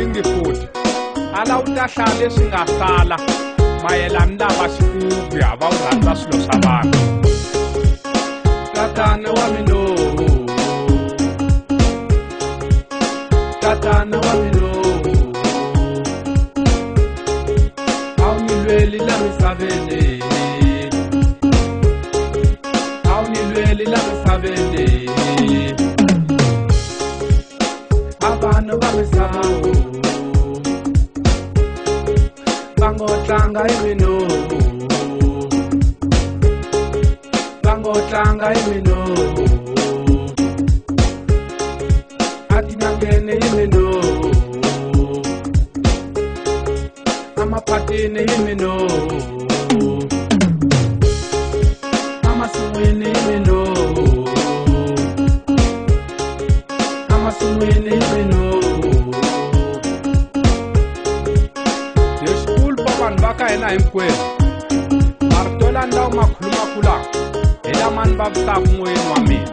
king futhi ala u ta hlaya leswi nga sala mayelana lava xikubi hava wu rhandza swilo swa vanhu tatana wa mino tatana wa mino a wu ni lweli la misaveni va ngo tlanga hi mino a tinangeni hi mino amaphatini hi mino amasin'wini hi mino lamani vavisaka moyeni wa mina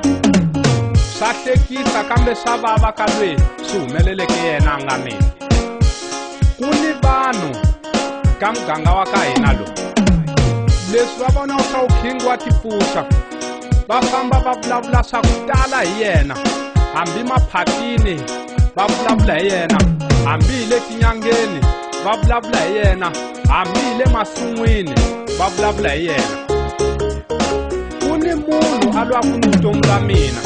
swa hlekisa kambe swa vava ka lweyi swi humeleleke yena a nga mina ku ni vanhu ka muganga wa ka hina lowu leswi va vonaka swa ukhingi wa tipfuxa va famba va vulavula swa ku tala hi yena hambi maphatini va vulavula hi yena hambi hi le tinyangeni va vulavula hi yena hambi hi le masin'wini va vulavula hi yena. Munhu a lwaku ni vutomi ra mina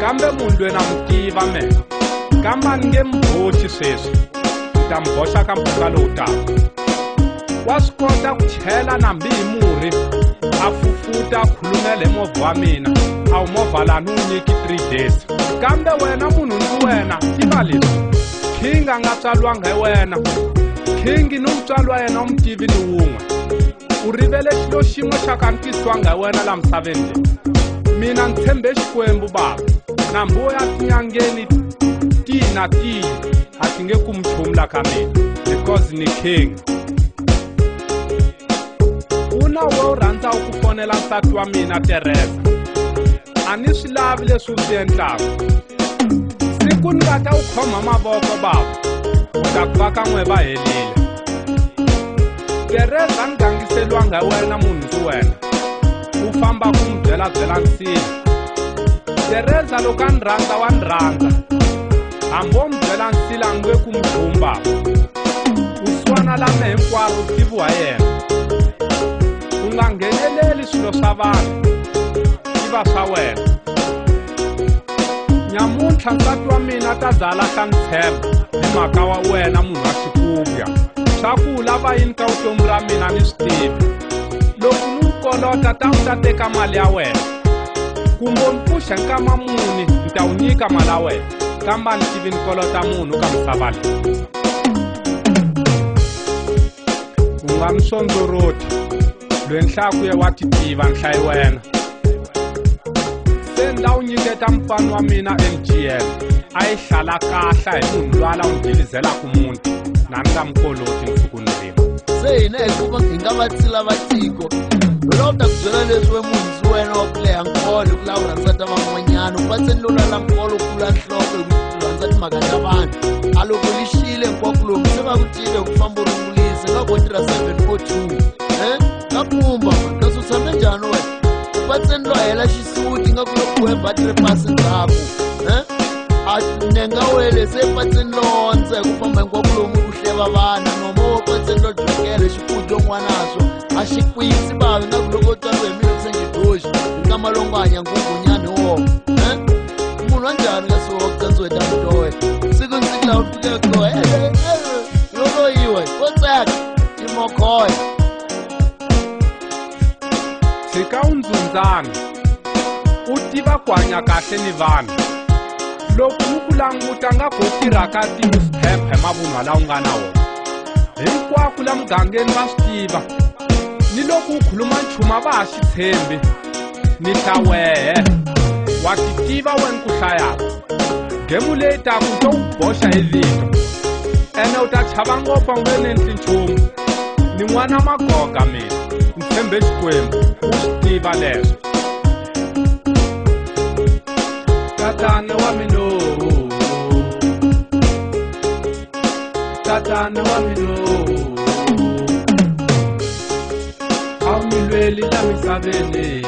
kambe munhu loyi na mu tiva mehe kambe a ni nge mi boxi sweswi? Ni ta mi boxa ka mpfhuka lowu taka wa swi kota ku chela nambi hi murhi a fufuta a khulumela hi movha wa mina. A wu movha laha ni wu nyiki three days. Kambe wena munhu ni wena tiva leswi king a nga tswaliwanga hi wena. King ni mutswali wa yena u mu tivi ni wun'we. U rivele xilo xin'we xa ka ni tisiwanga hi wena laha misaveni. Leyi mina ni tshembe xikwembu baba na mbuwo ya tinyangeni tihi na tihi a ti nge kumi nchumu la ka mina because ni king. U na we u rhandzaka ku fonela nsati wa mina teresa. A ni swi lavi leswi u swi endlaka. Siku ni nga ta wu khoma mavoko bava u ta ku va ka n'we va helile. Teresa ni gangiseliwanga hi wena. Munhu ndzi wena u famba ku n'wi byelabyela nsila teresa loko a ni rhandza wa ni rhandza hambi wo mi byela nsila a nge ku mi khumba u swana lame hinkwaro tivi wa yena u nga ngheneleli swilo swa vanhu tiva swa wena. Nyamuntlha nsati wa mina ta zala hla ni tshemba hi mhaka wa wena munhu wa xikubya swa ku u lava yini ka vutomi ra mina ni swi tivi loko ni wu kolota ta wu ta teka mali ya wena. Kumbe ni pfuxa nkama muni ni ta wu nyika mali ya wena. Kambe a ni tivi ni kolota munhu ka misava leyi. U nga mi sondzoroti loyi nhlakuye wa ti tiva nhlayi wena. Se ni la wu nyiketa mufana wa mina mgl a yi hlala kahla hi munhu loyi a la wu ni tilizelaku muti na ni nga mi koloti nsukwini rima se hina hikuva hi nga va tsila va tiko hi lava ta ku byela leswi we mundzi wena wa ku leha nkolo ku lava u rhandza ta van'wanyana u fatseni lo lala nkolo ku kula nhloko hi ku rhandza timhaka ta vanhu a loko li xile hinkwako lomu se va ku tive ku famba u rungulise nga ku tirha seven o two. Um ka kumba leswi u tshame njhani wena? U fatseni lo hela xisuti nga ku loko we battery pasi ndzhaku um a nenga wele se patseni londza hi ku famba hinkwako lomu hleva vana nomo wo patseni lo dyokele xikudyo n'wanaswo a xi kwisi vavi nga ku loko tswariwe hi mina kusengedoxi hi nkama lo ngo hanya ngungunyani wona. Um munhu wa njhani ka siwa ku tsandziweta mutowe siku fikeke to loloyiwe ko tsaka timokhoya tshika wu ndzundzana u tiva ku hanya kahle ni vanhu. Loko wu ku languta nga ko tirhaka tiwusphephe mavunwa lawa u nga na wona. Hinkwako la mugangeni va swi tiva ni loko u khuluma nchumu a va ha xi tshembi ni ta wehe. Wa ti tiva wena ku hlayaka gemu leyi taku to wu boxa hi vito. Ene u ta chava ngopfu a nge ni endli nchumu ni n'wana magoga mina ni tshembe xikwembu u swi tiva leswo tatana wa mino tatana wa mino a wu mi lweli la misaveni